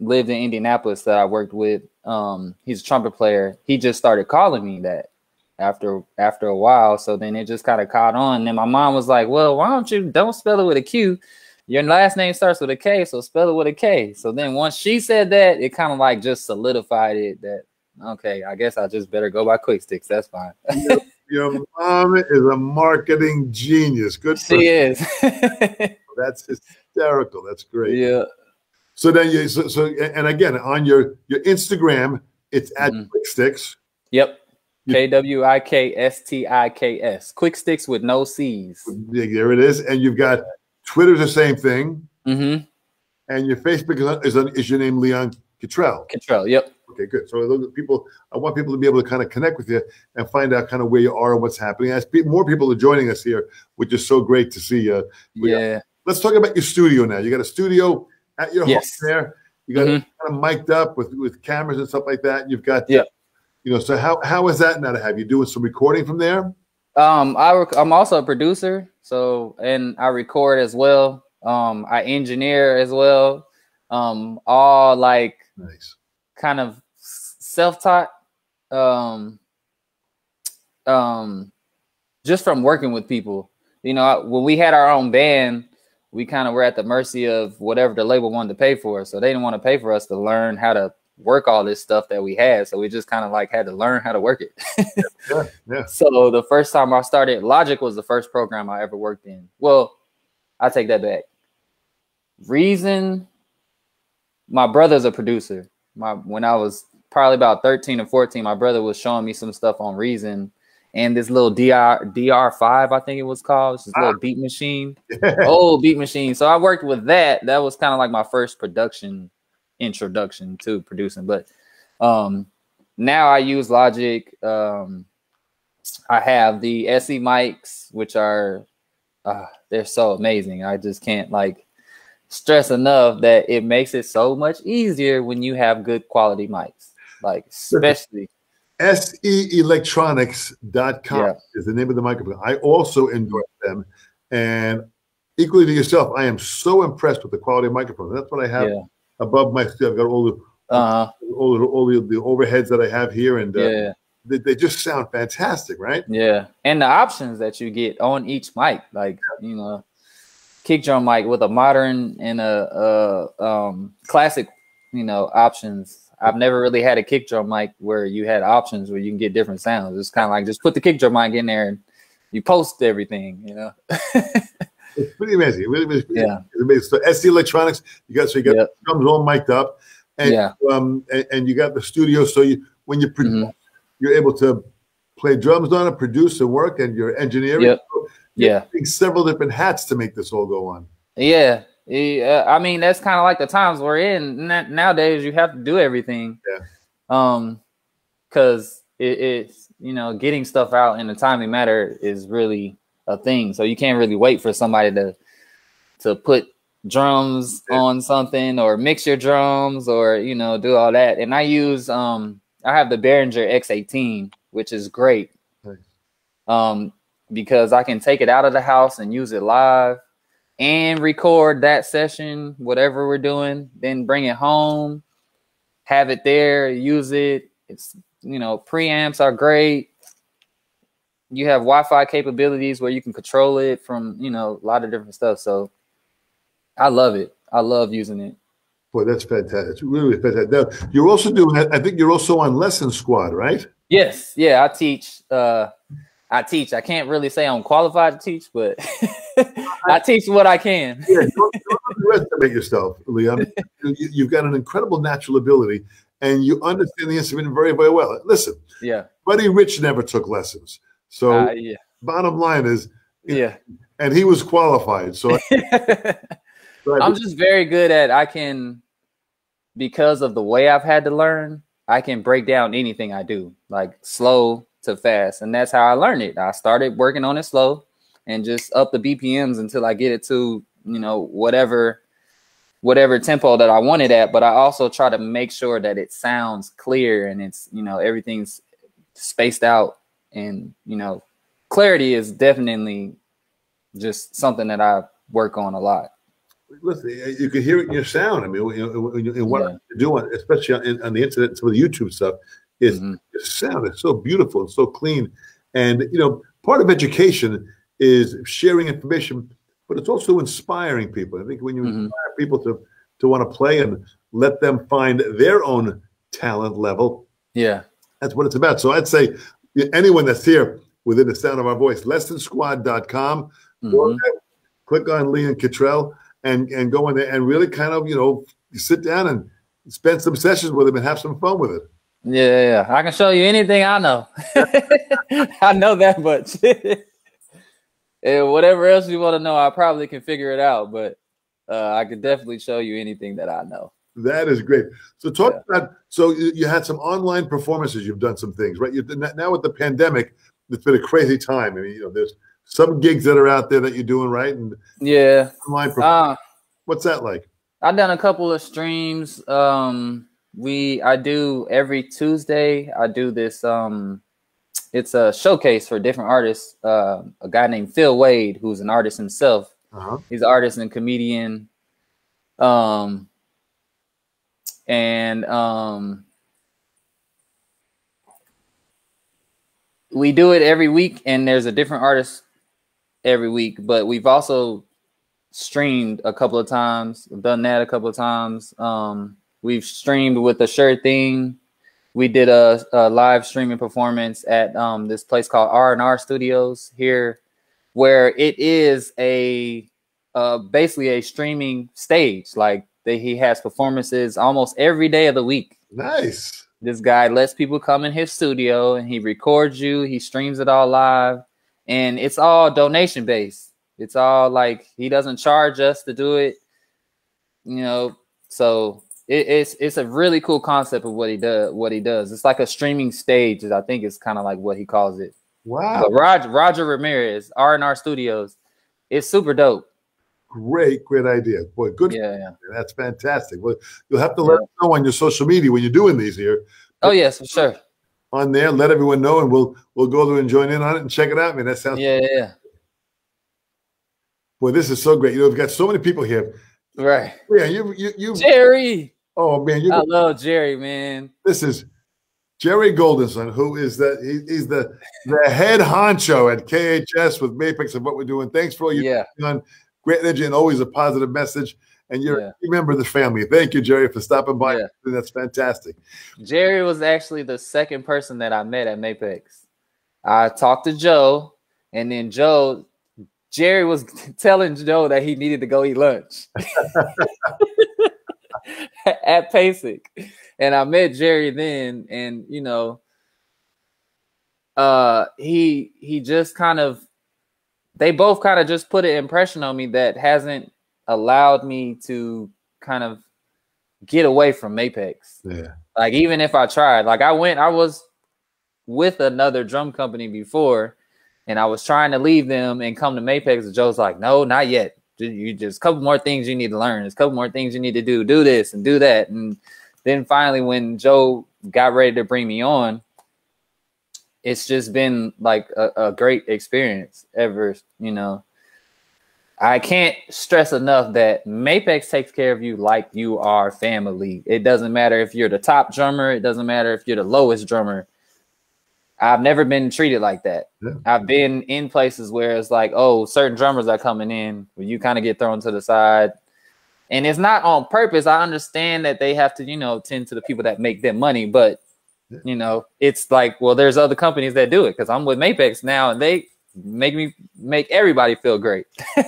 lived in Indianapolis that I worked with, um, he's a trumpet player. He just started calling me that after after a while. So then it just kind of caught on. And then my mom was like, Well, why don't you don't spell it with a Q? Your last name starts with a K, so spell it with a K. So then once she said that, it kind of like just solidified it that okay, I guess I just better go by quick sticks. That's fine. Your mom is a marketing genius. Good. She is. [laughs] That's hysterical. That's great. Yeah. So then you so, so and again on your your Instagram, it's at mm-hmm. Quick Sticks. Yep. K W I K S T I K S. Quick Sticks with no C's. There it is. And you've got Twitter's the same thing. Mm-hmm. And your Facebook is, is, is your name Leon Kittrell. Kittrell. Yep. Okay, good. So people, I want people to be able to kind of connect with you and find out kind of where you are and what's happening. As more people are joining us here, which is so great to see. Uh, yeah. Let's talk about your studio now. You got a studio at your yes. home there. You got mm-hmm. it kind of mic'd up with with cameras and stuff like that. You've got yeah. You know, so how how is that now to have you doing some recording from there? Um, I rec- I'm also a producer, so and I record as well. Um, I engineer as well. Um, all like nice kind of self-taught um um just from working with people you know when we had our own band we kind of were at the mercy of whatever the label wanted to pay for so they didn't want to pay for us to learn how to work all this stuff that we had so we just kind of like had to learn how to work it yeah, [laughs] yeah. so the first time i started logic was the first program i ever worked in well i take that back reason my brother's a producer my when i was probably about 13 or 14, my brother was showing me some stuff on Reason and this little DR DR5, I think it was called, this ah. little beat machine, [laughs] old beat machine. So I worked with that. That was kind of like my first production introduction to producing. But um, now I use Logic. Um, I have the SE mics, which are uh, they're so amazing. I just can't like stress enough that it makes it so much easier when you have good quality mics like especially [laughs] seelectronics.com yeah. is the name of the microphone. I also endorse them. And equally to yourself, I am so impressed with the quality of microphone. That's what I have yeah. Above my stuff. I've got all the uh-huh. all, the, all the, the, overheads that I have here, and uh, yeah. they, they, just sound fantastic, right? Yeah, and the options that you get on each mic, like you know, kick drum mic with a modern and a, a um, classic, you know, options I've never really had a kick drum mic where you had options where you can get different sounds. It's kind of like just put the kick drum mic in there and you post everything, you know. [laughs] it's pretty amazing. It really, really, yeah. Amazing. So Electronics, you got so you got yep. drums all mic'd up, and yeah. um and, and, you got the studio. So you when you produce, mm-hmm. you're able to play drums on it, produce and work, and you're engineering. Yep. So yeah, several different hats to make this all go on. Yeah, yeah, I mean that's kind of like the times we're in nowadays. You have to do everything. Yeah. Um, because it, it's you know getting stuff out in a timely manner is really a thing. So you can't really wait for somebody to to put drums on something or mix your drums or you know do all that. And I use um I have the Behringer X18, which is great. Um, because I can take it out of the house and use it live and record that session, whatever we're doing, then bring it home, have it there, use it. It's you know, preamps are great. You have Wi-Fi capabilities where you can control it from, you know, a lot of different stuff. So I love it. I love using it. Boy, that's fantastic. It's really fantastic. Now, you're also doing I think you're also on Lesson Squad, right? Yes. Yeah, I teach uh I teach. I can't really say I'm qualified to teach, but [laughs] I teach what I can. [laughs] yeah, don't, don't underestimate yourself, Leon. you, have got an incredible natural ability, and you understand the instrument very, very well. Listen, yeah, Buddy Rich never took lessons, so uh, yeah. bottom line is, yeah, and he was qualified. So [laughs] I'm just very good at I can because of the way I've had to learn. I can break down anything I do, like slow to fast. And that's how I learned it. I started working on it slow and just up the BPMs until I get it to, you know, whatever whatever tempo that I wanted at, but I also try to make sure that it sounds clear and it's, you know, everything's spaced out and, you know, clarity is definitely just something that I work on a lot. Listen, you can hear it in your sound. I mean, in what yeah. you're doing, especially on, on, the internet, some of the YouTube stuff, is mm-hmm. sound is so beautiful and so clean. And you know, part of education is sharing information, but it's also inspiring people. I think when you mm-hmm. inspire people to to want to play and let them find their own talent level, yeah, that's what it's about. So I'd say anyone that's here within the sound of our voice, lessonsquad.com, mm-hmm. click on Leon Kittrell and and go in there and really kind of you know sit down and spend some sessions with him and have some fun with it. Yeah, yeah. I can show you anything I know. [laughs] I know that much. [laughs] and whatever else you want to know, I probably can figure it out. But uh, I could definitely show you anything that I know. That is great. So talk yeah. about. So you, you, had some online performances. You've done some things, right? You now with the pandemic, it's been a crazy time. I mean, you know, there's some gigs that are out there that you're doing, right? And yeah, online. Uh, What's that like? I've done a couple of streams. Um, we I do every Tuesday. I do this. Um, it's a showcase for different artists. Uh, a guy named Phil Wade, who's an artist himself. Uh-huh. He's an artist and comedian. Um, and um, we do it every week, and there's a different artist every week. But we've also streamed a couple of times. done that a couple of times. Um, We've streamed with the Sure Thing. We did a, a live streaming performance at um, this place called R and R Studios here, where it is a uh, basically a streaming stage. Like they, he has performances almost every day of the week. Nice. This guy lets people come in his studio and he records you. He streams it all live, and it's all donation based. It's all like he doesn't charge us to do it. You know, so it, it's it's a really cool concept of what he does. What he does, it's like a streaming stage. I think it's kind of like what he calls it. Wow. But Roger Roger Ramirez, R and R Studios, it's super dope. Great, great idea. Boy, good. Yeah, yeah. That's fantastic. Well, you'll have to let us know on your social media when you're doing these here. Oh yes, for sure. On there, let everyone know, and we'll we'll go there and join in on it and check it out. I mean, that sounds. Yeah, yeah. Boy, this is so great. You know, we've got so many people here. Right. Yeah, you you you Jerry. Oh man, you I love Jerry, man. This is Jerry Goldenson, who is the he, he's the the head honcho at KHS with Mapex and what we're doing. Thanks for all you yeah. done. Great energy and always a positive message. And you're yeah. a member of the family. Thank you, Jerry, for stopping by. Yeah. That's fantastic. Jerry was actually the second person that I met at Mapex. I talked to Joe, and then Joe, Jerry was [laughs] telling Joe that he needed to go eat lunch. [laughs] at PASIC. And I met Jerry then, and you know, uh he he just kind of they both kind of just put an impression on me that hasn't allowed me to kind of get away from Mapex. Yeah. Like even if I tried, like I went, I was with another drum company before, and I was trying to leave them and come to Mapex. And Joe's like, no, not yet you just a couple more things you need to learn. There's a couple more things you need to do. Do this and do that. And then finally, when Joe got ready to bring me on, it's just been like a, a great experience ever. You know, I can't stress enough that Mapex takes care of you like you are family. It doesn't matter if you're the top drummer. It doesn't matter if you're the lowest drummer. I've never been treated like that. Yeah. I've been in places where it's like, oh, certain drummers are coming in, where you kind of get thrown to the side. And it's not on purpose. I understand that they have to, you know, tend to the people that make them money, but. You know, it's like, well, there's other companies that do it because I'm with Mapex now and they make me make everybody feel great. [laughs] so.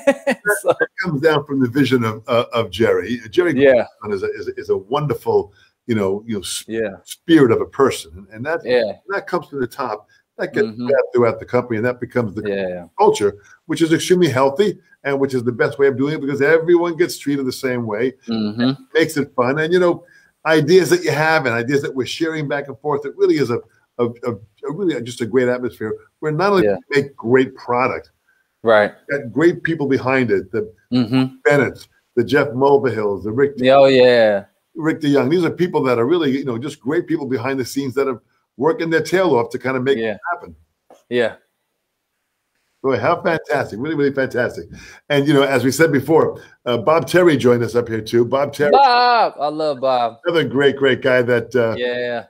That comes down from the vision of uh, of Jerry. Jerry yeah. is a, is a, is a wonderful you know, you know, yeah. spirit of a person, and that yeah. that comes to the top. That gets mm-hmm. throughout the company, and that becomes the yeah. culture, which is extremely healthy and which is the best way of doing it because everyone gets treated the same way. Mm-hmm. makes it fun, and you know, ideas that you have and ideas that we're sharing back and forth. It really is a a, a, a really just a great atmosphere where not only yeah. make great product, right, got great people behind it. The mm-hmm. Bennett's, the Jeff Mulvihills, the Rick. Oh yeah, Rick DeYoung. These are people that are really, you know, just great people behind the scenes that are working their tail off to kind of make Yeah. it happen. yeah. Boy, how fantastic! Really, really fantastic. And you know, as we said before, uh, Bob Terry joined us up here too. Bob Terry, Bob, I love Bob. another great, great guy. That uh, Yeah,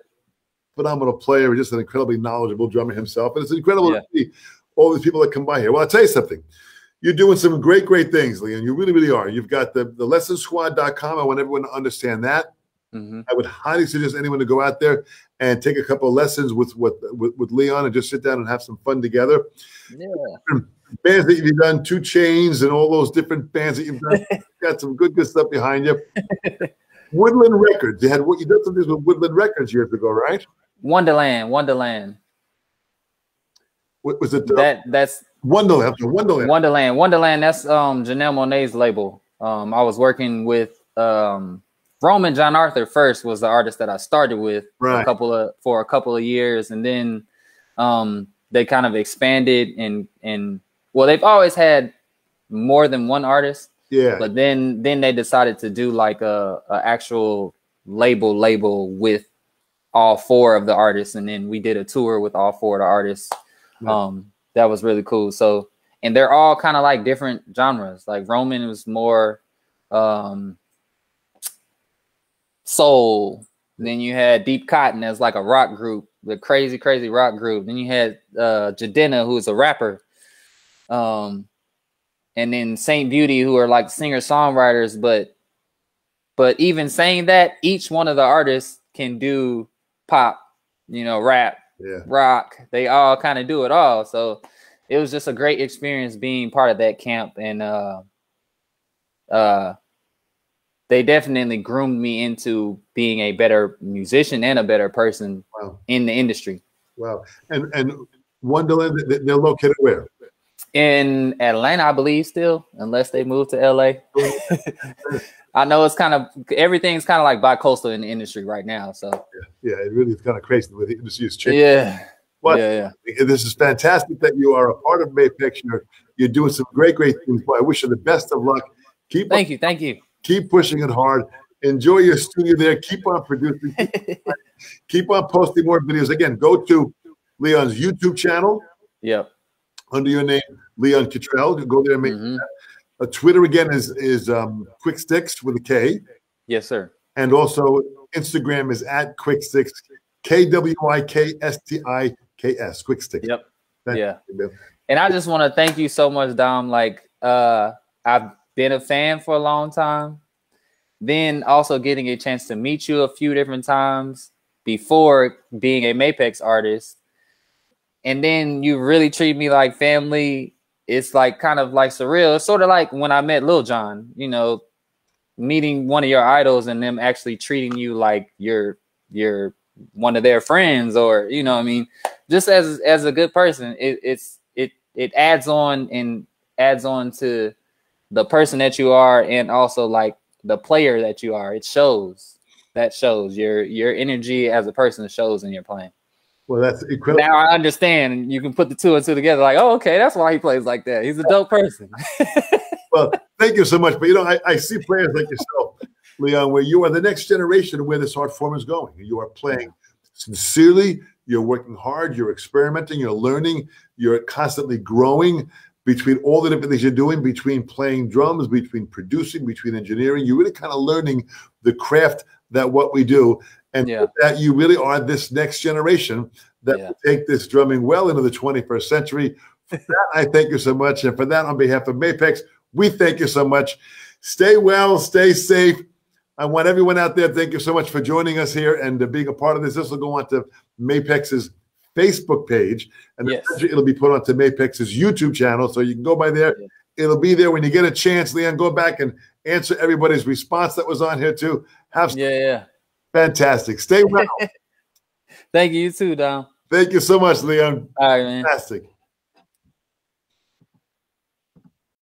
phenomenal player, just an incredibly knowledgeable drummer himself. And it's incredible Yeah. to see all these people that come by here. Well, I'll tell you something. You're doing some great, great things, Leon. You really, really are. You've got the, the lessonsquad.com. I want everyone to understand that. hmm I would highly suggest anyone to go out there and take a couple of lessons with, with, with, with Leon and just sit down and have some fun together. yeah. [clears throat] Bands that you've done, 2 Chainz and all those different bands that you've done. [laughs] got some good, good stuff behind you. Woodland Records. You had what you did some things with Woodland Records years ago, right? Wondaland, Wondaland. What was it? That that's Wondaland. Wondaland. Wondaland. Wondaland. That's um Janelle Monáe's label. Um, I was working with um Roman GianArthur first was the artist that I started with for Right. a couple of for a couple of years, and then um they kind of expanded and and well they've always had more than one artist, Yeah. but then then they decided to do like a, a actual label label with all four of the artists, and then we did a tour with all four of the artists. Um, that was really cool. So, and they're all kind of like different genres. Like Roman was more um soul. Then you had Deep Cotton as like a rock group, the crazy, crazy rock group. Then you had uh Jidenna, who's a rapper. Um, and then Saint Beauty, who are like singer songwriters, but but even saying that, each one of the artists can do pop, you know, rap, yeah. rock. They all kind of do it all. So it was just a great experience being part of that camp and uh uh they definitely groomed me into being a better musician and a better person Wow. in the industry. Wow. And and Wondaland, they- they're located where? In Atlanta, I believe still, unless they move to LA. [laughs] I know it's kind of everything's kind of like bi-coastal in the industry right now. So Yeah, yeah it really is kind of crazy the way the industry is changing. yeah. But yeah, yeah. Eh, this is fantastic that you are a part of Mapex. You're, you're doing some great, great things. Boy, I wish you the best of luck. Keep Thank you, thank you. Keep pushing it hard. Enjoy your studio there. Keep on producing. Keep, [laughs] keep on posting more videos. Again, go to Leon's YouTube channel Yep. under your name, Leon Kittrell. Go there and make Mhm. uh, Twitter again is is um, Quick Sticks with a K, Yes, sir. and also Instagram is at Quick Sticks, K W I K S T I K S, Quick Sticks. Yep. Thank Yeah. you. And I just want to thank you so much, Dom. Like, uh, I've been a fan for a long time. Then also getting a chance to meet you a few different times before being a Mapex artist. And then you really treat me like family. It's like kind of like surreal. It's sort of like when I met Lil John, you know, meeting one of your idols and them actually treating you like you're you're one of their friends or you know I mean just as as a good person it, it's it it adds on and adds on to the person that you are and also like the player that you are. It shows. That shows. Your your energy as a person shows in your playing. Well, that's incredible. now i understand. You can put the two and two together like oh okay that's why he plays like that. He's a dope person. [laughs] Well, thank you so much. But you know, I, I see players like yourself, Leon, where you are the next generation of where this art form is going. You are playing sincerely, you're working hard, you're experimenting, you're learning, you're constantly growing between all the different things you're doing, between playing drums, between producing, between engineering. You're really kind of learning the craft that what we do. And Yeah. that you really are this next generation that Yeah. will take this drumming well into the 21st century. For [laughs] that, I thank you so much. And for that, on behalf of Mapex, we thank you so much. Stay well, stay safe. I want everyone out there, thank you so much for joining us here and uh, being a part of this. This will go on to Mapex's Facebook page, and Yes. it'll be put onto Mapex's YouTube channel. So you can go by there. Yeah. It'll be there when you get a chance, Leon. Go back and answer everybody's response that was on here too. Have yeah yeah fantastic. Stay well. [laughs] thank you you too dom thank you so much, Leon. all right man Fantastic.